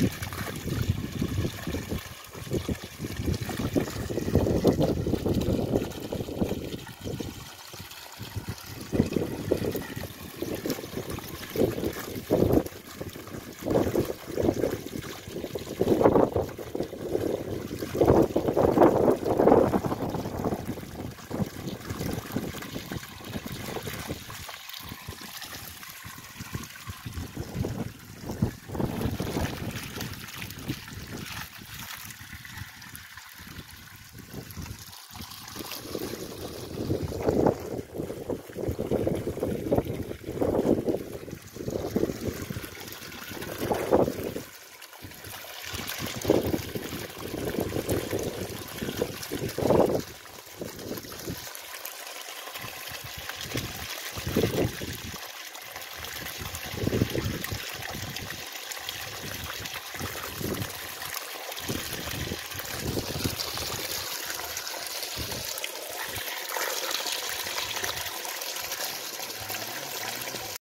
you